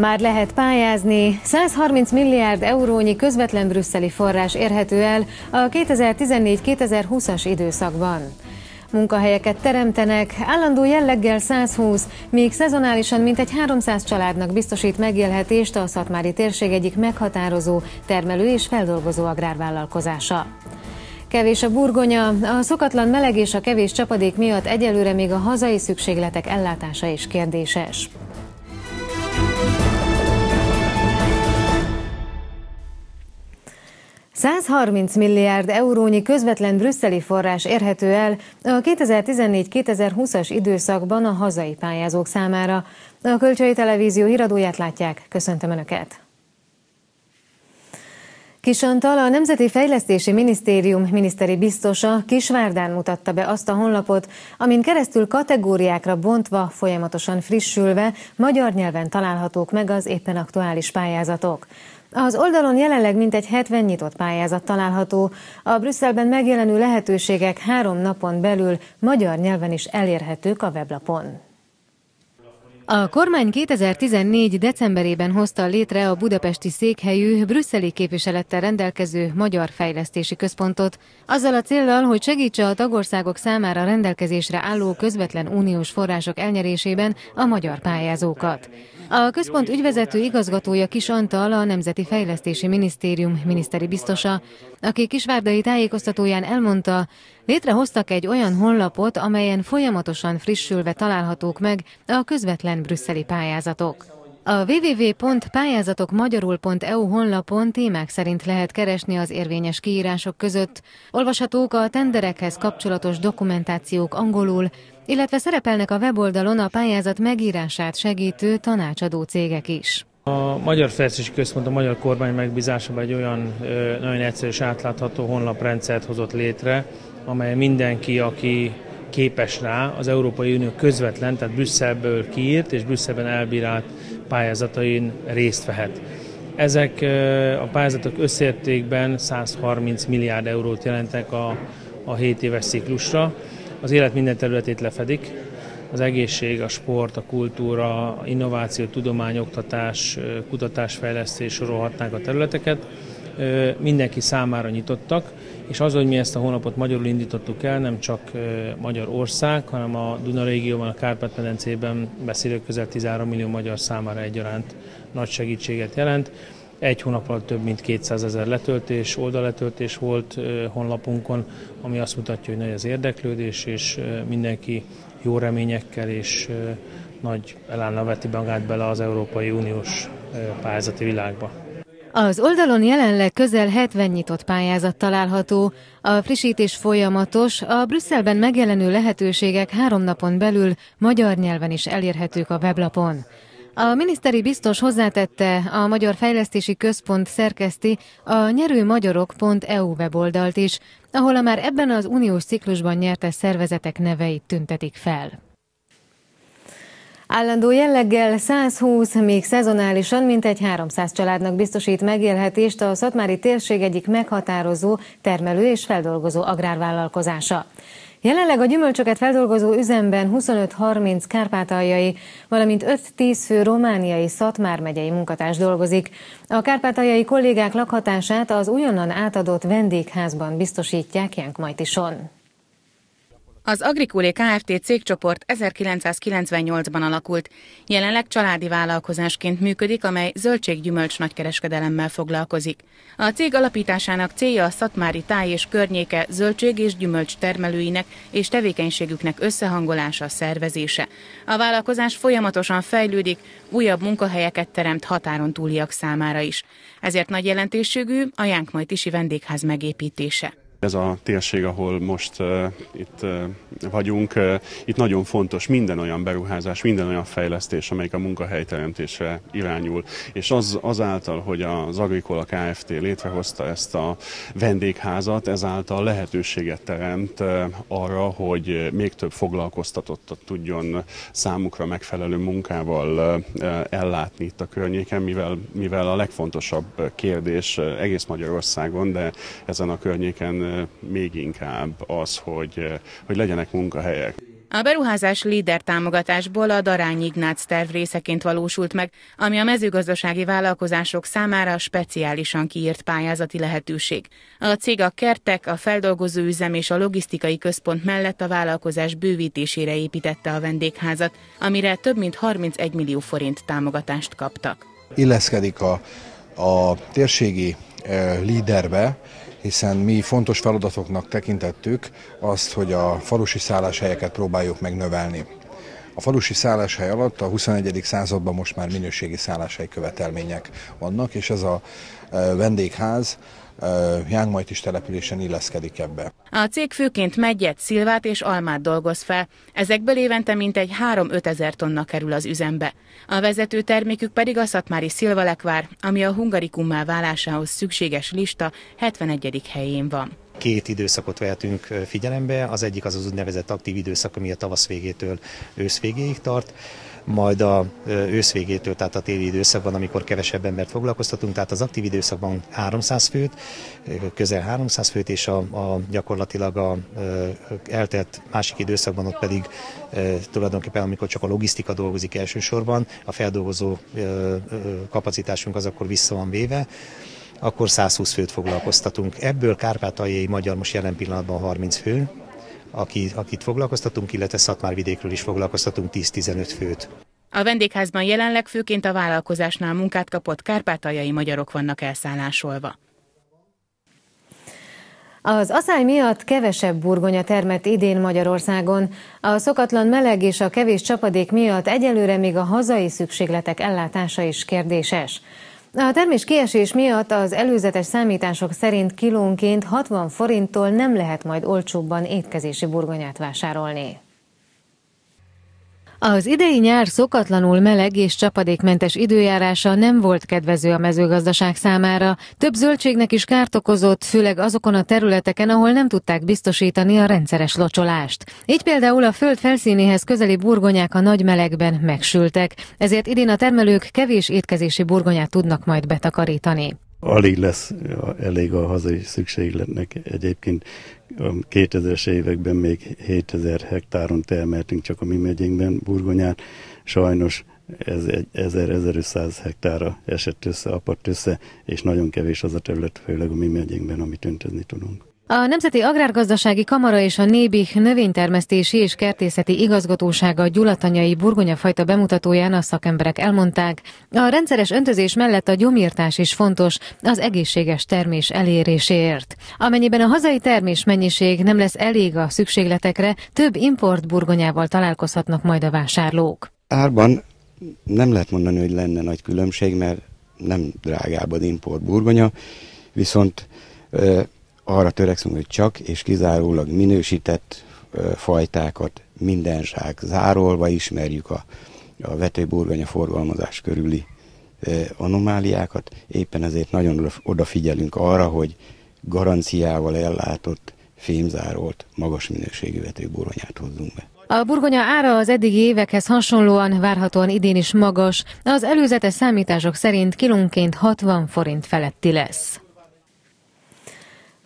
Már lehet pályázni, 130 milliárd eurónyi közvetlen brüsszeli forrás érhető el a 2014-2020-as időszakban. Munkahelyeket teremtenek, állandó jelleggel 120, míg szezonálisan mintegy 300 családnak biztosít megélhetést a Szatmári térség egyik meghatározó termelő és feldolgozó agrárvállalkozása. Kevés a burgonya, a szokatlan meleg és a kevés csapadék miatt egyelőre még a hazai szükségletek ellátása is kérdéses. 130 milliárd eurónyi közvetlen brüsszeli forrás érhető el a 2014-2020-as időszakban a hazai pályázók számára. A Kölcsei Televízió híradóját látják. Köszöntöm Önöket! Kisantal a Nemzeti Fejlesztési Minisztérium miniszteri biztosa Kisvárdán mutatta be azt a honlapot, amin keresztül kategóriákra bontva, folyamatosan frissülve, magyar nyelven találhatók meg az éppen aktuális pályázatok. Az oldalon jelenleg mintegy 70 nyitott pályázat található. A Brüsszelben megjelenő lehetőségek három napon belül magyar nyelven is elérhetők a weblapon. A kormány 2014. decemberében hozta létre a budapesti székhelyű, brüsszeli képviselettel rendelkező Magyar Fejlesztési Központot, azzal a céllal, hogy segítse a tagországok számára rendelkezésre álló közvetlen uniós források elnyerésében a magyar pályázókat. A központ ügyvezető igazgatója Kis Antal, a Nemzeti Fejlesztési Minisztérium miniszteri biztosa, aki Kisvárdai tájékoztatóján elmondta, létrehoztak egy olyan honlapot, amelyen folyamatosan frissülve találhatók meg a közvetlen brüsszeli pályázatok. A www.pályázatokmagyarul.eu honlapon témák szerint lehet keresni az érvényes kiírások között. Olvashatók a tenderekhez kapcsolatos dokumentációk angolul, illetve szerepelnek a weboldalon a pályázat megírását segítő tanácsadó cégek is. A Magyar Fejlesztési Központ a magyar kormány megbízásában egy olyan nagyon egyszerű és átlátható honlaprendszert hozott létre, amely mindenki, aki képes rá, az Európai Unió közvetlen, tehát Brüsszelből kiírt és Brüsszelben elbírált pályázatain részt vehet. Ezek a pályázatok összértékben 130 milliárd eurót jelentek a, a 7 éves ciklusra. Az élet minden területét lefedik, az egészség, a sport, a kultúra, innováció, tudomány, oktatás, kutatásfejlesztés sorolhatnánk a területeket. Mindenki számára nyitottak, és az, hogy mi ezt a hónapot magyarul indítottuk el, nem csak Magyarország, hanem a Duna régióban, a Kárpát-medencében beszélő közel 13 millió magyar számára egyaránt nagy segítséget jelent. Egy hónap alatt több mint 200 ezer letöltés, oldaletöltés volt honlapunkon, ami azt mutatja, hogy nagy az érdeklődés, és mindenki jó reményekkel és nagy elánnal veti magát bele az Európai Uniós pályázati világba. Az oldalon jelenleg közel 70 nyitott pályázat található. A frissítés folyamatos, a Brüsszelben megjelenő lehetőségek három napon belül magyar nyelven is elérhetők a weblapon. A miniszteri biztos hozzátette, a Magyar Fejlesztési Központ szerkeszti a nyerőmagyarok.eu weboldalt is, ahol a már ebben az uniós ciklusban nyertes szervezetek neveit tüntetik fel. Állandó jelleggel 120, még szezonálisan mintegy 300 családnak biztosít megélhetést a Szatmári térség egyik meghatározó termelő és feldolgozó agrárvállalkozása. Jelenleg a gyümölcsöket feldolgozó üzemben 25-30 kárpátaljai, valamint 5-10 fő romániai Szatmár megyei munkatárs dolgozik. A kárpátaljai kollégák lakhatását az újonnan átadott vendégházban biztosítják Jánkmajtison. Az Agrikulé Kft. cégcsoport 1998-ban alakult. Jelenleg családi vállalkozásként működik, amely zöldséggyümölcs nagykereskedelemmel foglalkozik. A cég alapításának célja a szatmári táj és környéke zöldség és gyümölcs termelőinek és tevékenységüknek összehangolása, szervezése. A vállalkozás folyamatosan fejlődik, újabb munkahelyeket teremt határon túliak számára is. Ezért nagy jelentőségű a Jánkmajtisi vendégház megépítése. Ez a térség, ahol most uh, itt uh, vagyunk, uh, itt nagyon fontos minden olyan beruházás, minden olyan fejlesztés, amelyik a munkahelyteremtésre irányul. És az, azáltal, hogy az Agrikola Kft. létrehozta ezt a vendégházat, ezáltal lehetőséget teremt uh, arra, hogy még több foglalkoztatottat tudjon számukra megfelelő munkával uh, ellátni itt a környéken, mivel, mivel a legfontosabb kérdés uh, egész Magyarországon, de ezen a környéken még inkább az, hogy, hogy legyenek munkahelyek. A beruházás líder támogatásból a Darány Ignác terv részeként valósult meg, ami a mezőgazdasági vállalkozások számára speciálisan kiírt pályázati lehetőség. A cég a kertek, a feldolgozóüzem és a logisztikai központ mellett a vállalkozás bővítésére építette a vendégházat, amire több mint 31 millió forint támogatást kaptak. Illeszkedik a, a térségi e, líderbe, hiszen mi fontos feladatoknak tekintettük azt, hogy a falusi szálláshelyeket próbáljuk meg növelni. A falusi szálláshely alatt a 21. században most már minőségi szálláshely követelmények vannak, és ez a vendégház Jángmajt is településen illeszkedik ebbe. A cég főként megyet, szilvát és almát dolgoz fel. Ezekből évente mintegy 3-5 ezer tonna kerül az üzembe. A vezető termékük pedig a szatmári szilvalekvár, ami a hungarikummá válásához szükséges lista 71. helyén van két időszakot vehetünk figyelembe. Az egyik az az úgynevezett aktív időszak, ami a tavasz végétől ősz végéig tart. Majd a ősz végétől, tehát a téli időszakban, amikor kevesebb embert foglalkoztatunk, tehát az aktív időszakban 300 főt, közel 300 főt, és a, a gyakorlatilag a, a eltelt másik időszakban ott pedig e, tulajdonképpen, amikor csak a logisztika dolgozik elsősorban, a feldolgozó e, kapacitásunk az akkor vissza van véve, akkor 120 főt foglalkoztatunk. Ebből Kárpátaljai magyar most jelen pillanatban 30 fő, aki, akit foglalkoztatunk, illetve Szatmárvidékről is foglalkoztatunk 10-15 főt. A vendégházban jelenleg főként a vállalkozásnál munkát kapott kárpátaljai magyarok vannak elszállásolva. Az asszály miatt kevesebb burgonya termett idén Magyarországon. A szokatlan meleg és a kevés csapadék miatt egyelőre még a hazai szükségletek ellátása is kérdéses. A termés kiesés miatt az előzetes számítások szerint kilónként 60 forinttól nem lehet majd olcsóbban étkezési burgonyát vásárolni. Az idei nyár szokatlanul meleg és csapadékmentes időjárása nem volt kedvező a mezőgazdaság számára. Több zöldségnek is kárt okozott, főleg azokon a területeken, ahol nem tudták biztosítani a rendszeres locsolást. Így például a föld felszínéhez közeli burgonyák a nagy melegben megsültek, ezért idén a termelők kevés étkezési burgonyát tudnak majd betakarítani. Alig lesz elég a hazai szükségletnek. Egyébként a 2000-es években még 7000 hektáron termeltünk csak a mi megyénkben burgonyát. Sajnos ez egy 1000-1500 hektára esett össze, apadt össze, és nagyon kevés az a terület, főleg a mi megyénkben, amit öntözni tudunk. A Nemzeti Agrárgazdasági Kamara és a Nébih növénytermesztési és kertészeti igazgatósága gyulatanyai burgonyafajta bemutatóján a szakemberek elmondták, a rendszeres öntözés mellett a gyomírtás is fontos az egészséges termés eléréséért. Amennyiben a hazai termés mennyiség nem lesz elég a szükségletekre, több import burgonyával találkozhatnak majd a vásárlók. Árban nem lehet mondani, hogy lenne nagy különbség, mert nem drágább az import burgonya, viszont arra törekszünk, hogy csak és kizárólag minősített fajtákat mindenság zárolva ismerjük a, a vetőburgonya forgalmazás körüli anomáliákat. Éppen ezért nagyon odafigyelünk arra, hogy garanciával ellátott, fémzárolt, magas minőségű vetőburgonyát hozzunk be. A burgonya ára az eddigi évekhez hasonlóan várhatóan idén is magas, az előzetes számítások szerint kilónként 60 forint feletti lesz.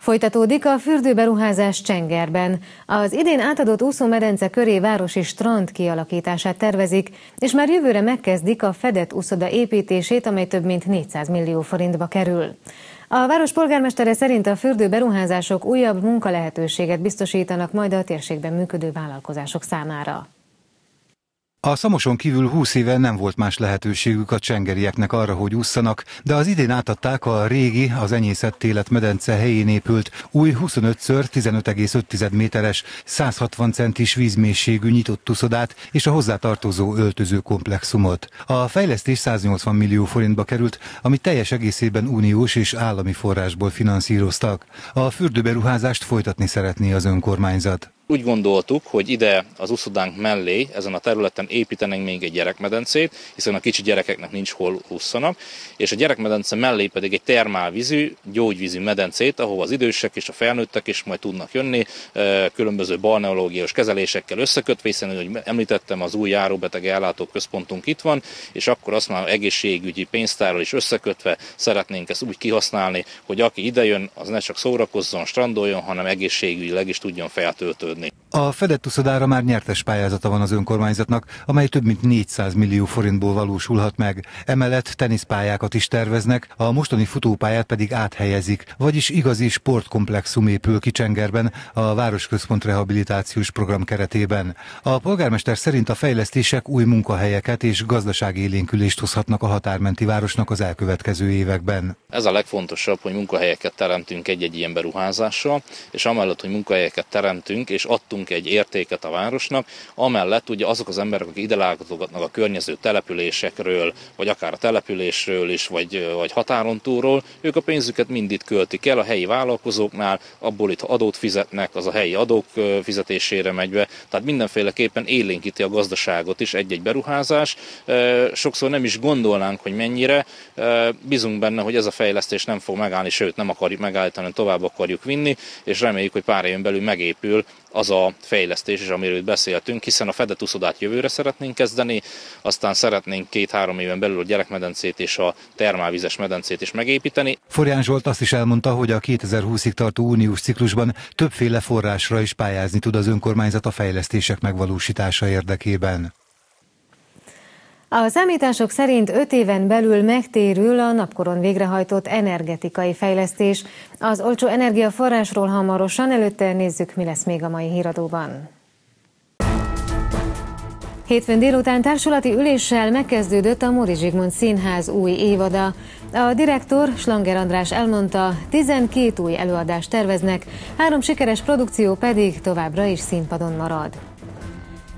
Folytatódik a fürdőberuházás Csengerben. Az idén átadott úszómedence köré városi strand kialakítását tervezik, és már jövőre megkezdik a fedett úszoda építését, amely több mint 400 millió forintba kerül. A város polgármestere szerint a fürdőberuházások újabb munkalehetőséget biztosítanak majd a térségben működő vállalkozások számára. A szamoson kívül 20 éve nem volt más lehetőségük a csengerieknek arra, hogy ússzanak, de az idén átadták a régi, az enyészett életmedence helyén épült új 25x15,5 méteres, 160 centis vízmélységű nyitott tuszodát és a hozzátartozó öltöző komplexumot. A fejlesztés 180 millió forintba került, amit teljes egészében uniós és állami forrásból finanszíroztak. A fürdőberuházást folytatni szeretné az önkormányzat. Úgy gondoltuk, hogy ide az uszodánk mellé, ezen a területen építenénk még egy gyerekmedencét, hiszen a kicsi gyerekeknek nincs hol ússzanak, és a gyerekmedence mellé pedig egy termálvízű, gyógyvízű medencét, ahova az idősek és a felnőttek is majd tudnak jönni, különböző balneológiós kezelésekkel összekötve, hiszen, ahogy említettem, az új járóbeteg ellátó központunk itt van, és akkor azt már egészségügyi pénztárral is összekötve szeretnénk ezt úgy kihasználni, hogy aki idejön, az ne csak szórakozzon, strandoljon, hanem egészségügyileg is tudjon feltöltődni működni. A fedett uszodára már nyertes pályázata van az önkormányzatnak, amely több mint 400 millió forintból valósulhat meg. Emellett teniszpályákat is terveznek, a mostani futópályát pedig áthelyezik, vagyis igazi sportkomplexum épül ki Csengerben a Városközpont rehabilitációs program keretében. A polgármester szerint a fejlesztések új munkahelyeket és gazdasági élénkülést hozhatnak a határmenti városnak az elkövetkező években. Ez a legfontosabb, hogy munkahelyeket teremtünk egy-egy ilyen beruházással, és amellett, hogy munkahelyeket teremtünk, és adtunk egy értéket a városnak, amellett ugye azok az emberek, akik ide látogatnak a környező településekről, vagy akár a településről is, vagy, vagy határon túlról, ők a pénzüket mind itt költik el a helyi vállalkozóknál, abból itt adót fizetnek, az a helyi adók fizetésére megy be, tehát mindenféleképpen élénkíti a gazdaságot is egy-egy beruházás. Sokszor nem is gondolnánk, hogy mennyire, bízunk benne, hogy ez a fejlesztés nem fog megállni, sőt nem akarjuk megállítani, tovább akarjuk vinni, és reméljük, hogy pár éven belül megépül az a fejlesztés is, amiről beszéltünk, hiszen a fedett uszodát jövőre szeretnénk kezdeni, aztán szeretnénk két-három éven belül a gyerekmedencét és a termálvizes medencét is megépíteni. Forján Zsolt azt is elmondta, hogy a 2020-ig tartó uniós ciklusban többféle forrásra is pályázni tud az önkormányzat a fejlesztések megvalósítása érdekében. A számítások szerint 5 éven belül megtérül a napkoron végrehajtott energetikai fejlesztés. Az olcsó energiaforrásról hamarosan előtte nézzük, mi lesz még a mai híradóban. Hétfőn délután társulati üléssel megkezdődött a Móri Zsigmond Színház új évada. A direktor Slanger András elmondta, 12 új előadást terveznek, három sikeres produkció pedig továbbra is színpadon marad.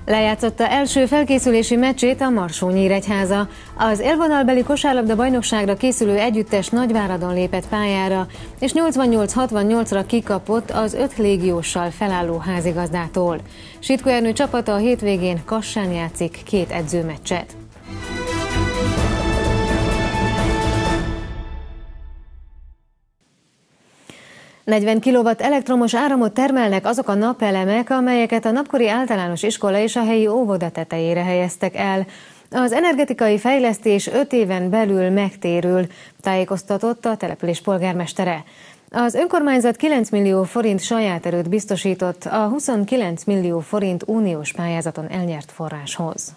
Lejátszotta első felkészülési meccsét a Marsó Nyíregyháza. Az élvonalbeli kosárlabda bajnokságra készülő együttes Nagyváradon lépett pályára, és 88-68-ra kikapott az öt légióssal felálló házigazdától. Sitko Ernő csapata a hétvégén Kassán játszik két edzőmeccset. 40 kW elektromos áramot termelnek azok a napelemek, amelyeket a napkori általános iskola és a helyi óvoda tetejére helyeztek el. Az energetikai fejlesztés 5 éven belül megtérül, tájékoztatott a település polgármestere. Az önkormányzat 9 millió forint saját erőt biztosított a 29 millió forint uniós pályázaton elnyert forráshoz.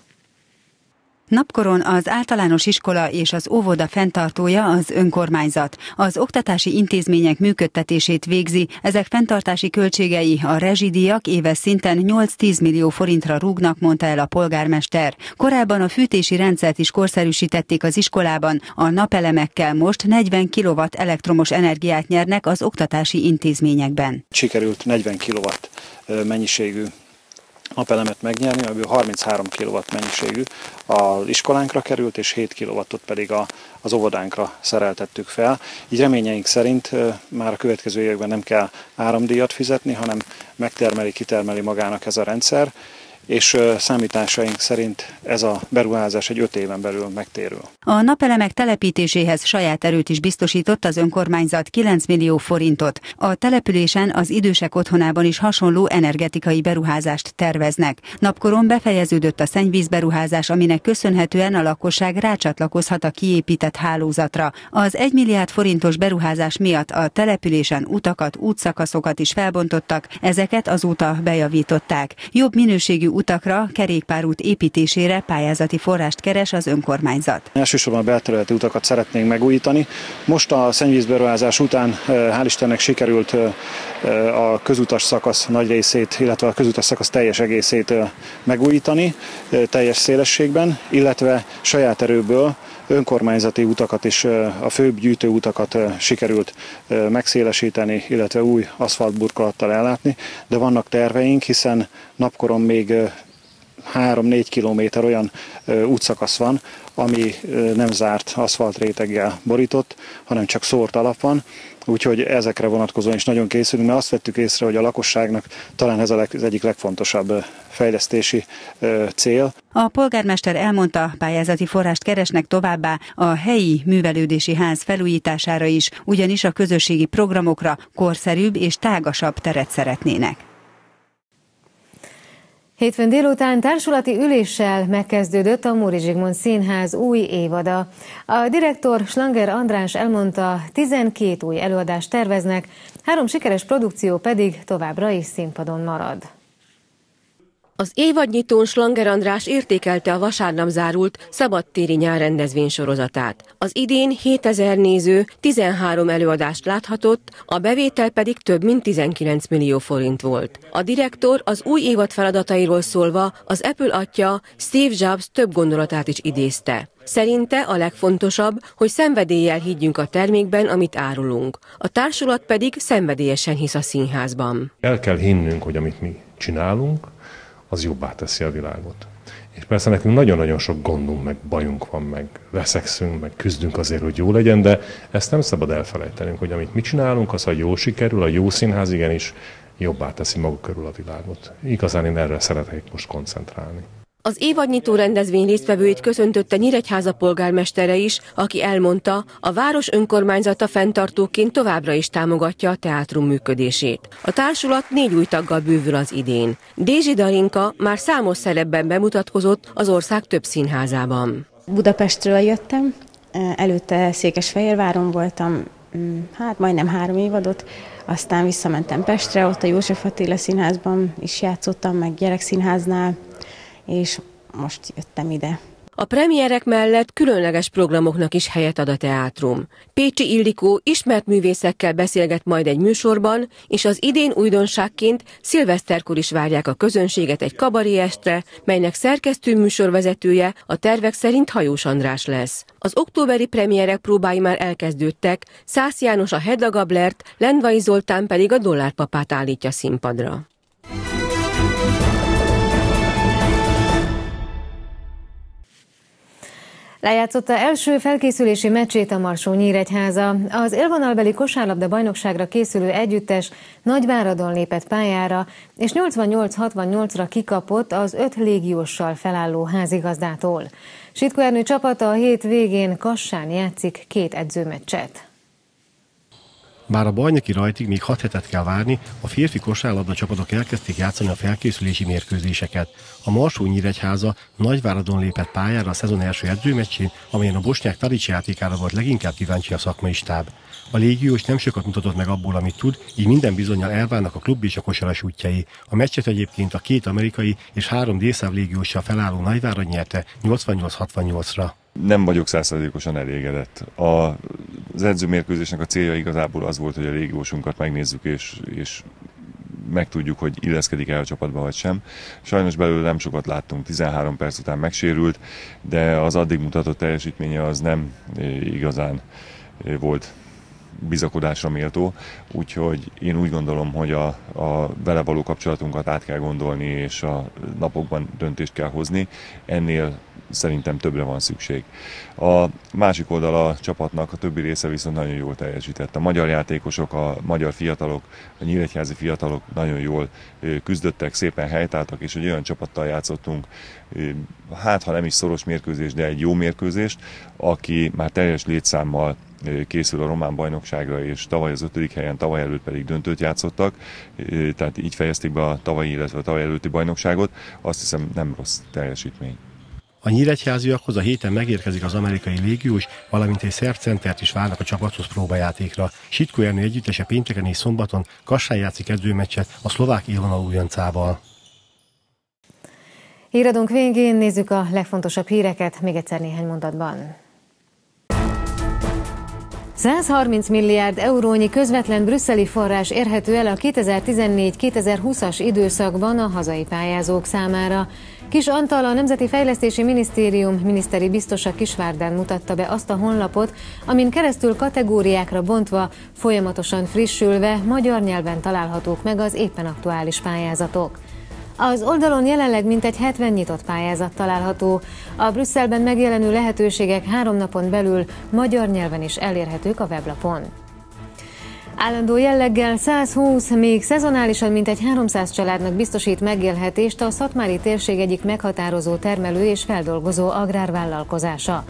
Napkoron az általános iskola és az óvoda fenntartója az önkormányzat. Az oktatási intézmények működtetését végzi, ezek fenntartási költségei a rezsidíjak éves szinten 8-10 millió forintra rúgnak, mondta el a polgármester. Korábban a fűtési rendszert is korszerűsítették az iskolában, a napelemekkel most 40 kW elektromos energiát nyernek az oktatási intézményekben. Sikerült 40 kW mennyiségű napelemet megnyerni, amiből 33 kW mennyiségű az iskolánkra került, és 7 kW-ot pedig a, az óvodánkra szereltettük fel. Így reményeink szerint már a következő években nem kell áramdíjat fizetni, hanem megtermeli, kitermeli magának ez a rendszer, és számításaink szerint ez a beruházás egy öt éven belül megtérül. A napelemek telepítéséhez saját erőt is biztosított az önkormányzat 9 millió forintot. A településen az idősek otthonában is hasonló energetikai beruházást terveznek. Napkoron befejeződött a szennyvízberuházás, aminek köszönhetően a lakosság rácsatlakozhat a kiépített hálózatra. Az 1 milliárd forintos beruházás miatt a településen utakat, útszakaszokat is felbontottak, ezeket azóta bejavították. Jobb minőségű utakra, kerékpárút építésére pályázati forrást keres az önkormányzat. Elsősorban a belterületi utakat szeretnénk megújítani. Most a szennyvízberuházás után eh, hál' Istennek sikerült eh, a közutas szakasz nagy részét, illetve a közutas szakasz teljes egészét eh, megújítani teljes szélességben, illetve saját erőből önkormányzati utakat is, a főbb gyűjtőutakat sikerült megszélesíteni, illetve új aszfaltburkolattal ellátni, de vannak terveink, hiszen napkoron még 3-4 kilométer olyan útszakasz van, ami nem zárt aszfaltréteggel borított, hanem csak szórt alap van, úgyhogy ezekre vonatkozóan is nagyon készülünk, mert azt vettük észre, hogy a lakosságnak talán ez az egyik legfontosabb fejlesztési cél. A polgármester elmondta, pályázati forrást keresnek továbbá a helyi művelődési ház felújítására is, ugyanis a közösségi programokra korszerűbb és tágasabb teret szeretnének. Hétfőn délután társulati üléssel megkezdődött a Móri Zsigmond Színház új évada. A direktor Slanger András elmondta, 12 új előadást terveznek, három sikeres produkció pedig továbbra is színpadon marad. Az évadnyitón Slanger András értékelte a vasárnap zárult szabadtéri nyárrendezvény sorozatát. Az idén 7000 néző 13 előadást láthatott, a bevétel pedig több mint 19 millió forint volt. A direktor az új évad feladatairól szólva az Apple atya Steve Jobs több gondolatát is idézte. Szerinte a legfontosabb, hogy szenvedéllyel higgyünk a termékben, amit árulunk. A társulat pedig szenvedélyesen hisz a színházban. El kell hinnünk, hogy amit mi csinálunk, az jobbá teszi a világot. És persze nekünk nagyon-nagyon sok gondunk, meg bajunk van, meg veszekszünk, meg küzdünk azért, hogy jó legyen, de ezt nem szabad elfelejtenünk, hogy amit mi csinálunk, az, ha jó sikerül, a jó színház igenis jobbá teszi maguk körül a világot. Igazán én erre szeretnék most koncentrálni. Az évadnyitó rendezvény résztvevőit köszöntötte Nyíregyháza polgármestere is, aki elmondta, a város önkormányzata fenntartóként továbbra is támogatja a teátrum működését. A társulat négy új taggal bővül az idén. Dézsi Darinka már számos szerepben bemutatkozott az ország több színházában. Budapestről jöttem, előtte Székesfehérváron voltam, mm, hát majdnem három évadot, aztán visszamentem Pestre, ott a József Attila színházban is játszottam, meg gyerekszínháznál, és most jöttem ide. A premierek mellett különleges programoknak is helyet ad a teátrum. Pécsi Ildikó ismert művészekkel beszélget majd egy műsorban, és az idén újdonságként szilveszterkor is várják a közönséget egy estre, melynek szerkesztő műsorvezetője a tervek szerint Hajós András lesz. Az októberi premierek próbái már elkezdődtek, Szász János a Hedda Gablert, Lendvai Zoltán pedig a Dollárpapát állítja színpadra. Lejátszotta első felkészülési meccsét a Marsó Nyíregyháza. Az élvonalbeli kosárlabda bajnokságra készülő együttes Nagyváradon lépett pályára, és 88-68-ra kikapott az öt légióssal felálló házigazdától. Sitko Ernő csapata a hét végén Kassán játszik két edzőmeccset. Bár a bajnoki rajtig még 6 hetet kell várni, a férfi kosárlabda csapatok elkezdték játszani a felkészülési mérkőzéseket. A Marsó Nyíregyháza Nagyváradon lépett pályára a szezon első edzőmeccsén, amelyen a bosnyák Tadics játékára volt leginkább kíváncsi a szakmai stáb. A légiós nem sokat mutatott meg abból, amit tud, így minden bizonyal elválnak a klub és a kosaras útjai. A meccset egyébként a két amerikai és három délszáv légióssal felálló Nagyvárad nyerte 88-68-ra. Nem vagyok százszerzékosan elégedett. A, az edzőmérkőzésnek a célja igazából az volt, hogy a légiósunkat megnézzük és, és megtudjuk, hogy illeszkedik el a csapatba vagy sem. Sajnos belőle nem sokat láttunk, 13 perc után megsérült, de az addig mutatott teljesítménye az nem igazán volt bizakodásra méltó, úgyhogy én úgy gondolom, hogy a, a vele való kapcsolatunkat át kell gondolni, és a napokban döntést kell hozni. Ennél szerintem többre van szükség. A másik oldal a csapatnak, a többi része viszont nagyon jól teljesített. A magyar játékosok, a magyar fiatalok, a nyíregyházi fiatalok nagyon jól küzdöttek, szépen helytáltak, és egy olyan csapattal játszottunk, hát ha nem is szoros mérkőzés, de egy jó mérkőzést, aki már teljes létszámmal készül a román bajnokságra, és tavaly az ötödik helyen, tavaly előtt pedig döntőt játszottak, tehát így fejezték be a tavalyi, illetve a tavaly előtti bajnokságot, azt hiszem nem rossz teljesítmény. A nyíregyháziakhoz a héten megérkezik az amerikai légiós, valamint egy szervcentert is várnak a csapathoz próbajátékra. Sitko Ernő együttese pénteken és szombaton Kassán játszik edzőmeccset a szlovák élvonalú újoncával. Híradónk végén nézzük a legfontosabb híreket, még egyszer néhány mondatban. 130 milliárd eurónyi közvetlen brüsszeli forrás érhető el a 2014-2020-as időszakban a hazai pályázók számára. Kis Antal, a Nemzeti Fejlesztési Minisztérium miniszteri biztosa Kisvárdán mutatta be azt a honlapot, amin keresztül kategóriákra bontva, folyamatosan frissülve magyar nyelven találhatók meg az éppen aktuális pályázatok. Az oldalon jelenleg mintegy 70 nyitott pályázat található. A Brüsszelben megjelenő lehetőségek három napon belül magyar nyelven is elérhetők a weblapon. Állandó jelleggel 120, még szezonálisan mintegy 300 családnak biztosít megélhetést a Szatmári térség egyik meghatározó termelő és feldolgozó agrárvállalkozása.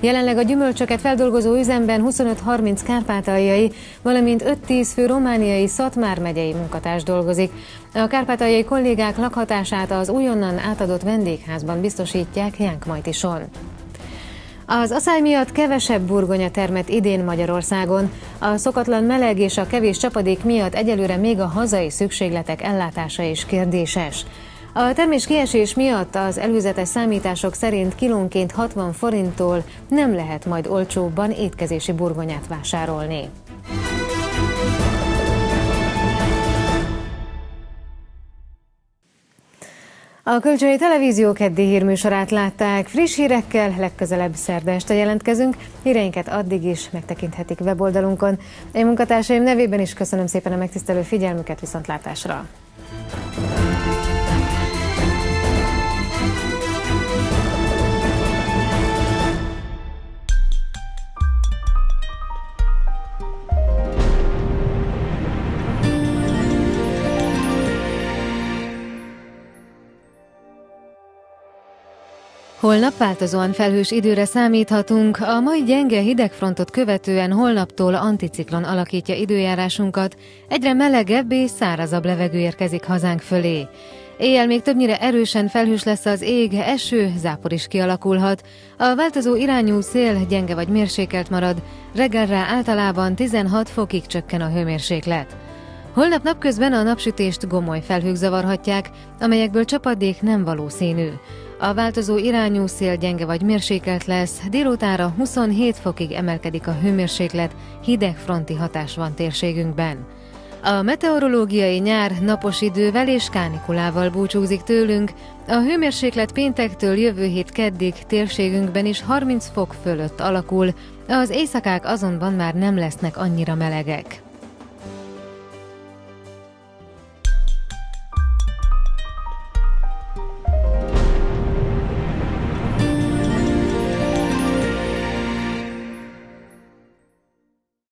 Jelenleg a gyümölcsöket feldolgozó üzemben 25-30 kárpátaljai, valamint 5-10 fő romániai Szatmár megyei munkatárs dolgozik. A kárpátaljai kollégák lakhatását az újonnan átadott vendégházban biztosítják Jánkmajtison. Az asszály miatt kevesebb burgonya termet idén Magyarországon. A szokatlan meleg és a kevés csapadék miatt egyelőre még a hazai szükségletek ellátása is kérdéses. A termés kiesés miatt az előzetes számítások szerint kilónként 60 forinttól nem lehet majd olcsóbban étkezési burgonyát vásárolni. A Kölcsői Televízió keddi hírműsorát látták. Friss hírekkel legközelebb szerda este jelentkezünk. Híreinket addig is megtekinthetik weboldalunkon. Én munkatársaim nevében is köszönöm szépen a megtisztelő figyelmüket viszontlátásra. Holnap változóan felhős időre számíthatunk. A mai gyenge hidegfrontot követően holnaptól anticiklon alakítja időjárásunkat. Egyre melegebb és szárazabb levegő érkezik hazánk fölé. Éjjel még többnyire erősen felhős lesz az ég, eső, zápor is kialakulhat. A változó irányú szél gyenge vagy mérsékelt marad, reggelre általában 16 fokig csökken a hőmérséklet. Holnap napközben a napsütést gomoly felhők zavarhatják, amelyekből csapadék nem valószínű. A változó irányú szél gyenge vagy mérsékelt lesz, délutára 27 fokig emelkedik a hőmérséklet, hideg fronti hatás van térségünkben. A meteorológiai nyár napos idővel és kánikulával búcsúzik tőlünk, a hőmérséklet péntektől jövő hét keddig térségünkben is 30 fok fölött alakul, az éjszakák azonban már nem lesznek annyira melegek.